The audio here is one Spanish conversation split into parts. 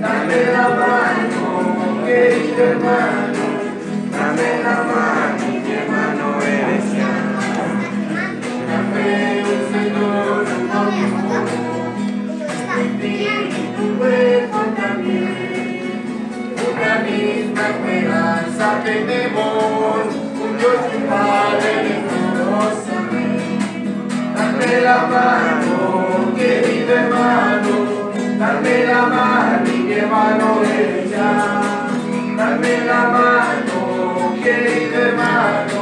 dame la mano, hermano. Dame la mano, tenemos, un Dios y Padre todos amén. Dame la mano, querido hermano, dame la mano, hermano eres ya. Dame la mano, querido hermano,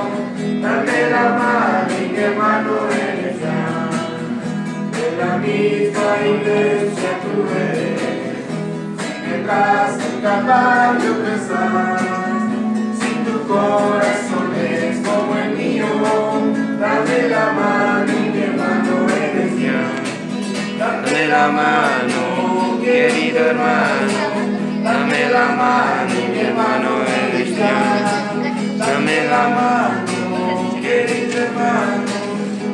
dame la mano, hermano eres ya. De la misma iglesia tú eres, mientras un caballo pesas, Dame la mano, querido hermano, dame la mano, mi hermano es cristiano. Dame la mano, querido hermano,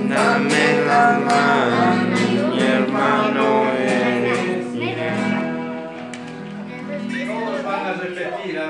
dame la mano, mi hermano es cristiano. No van repetir.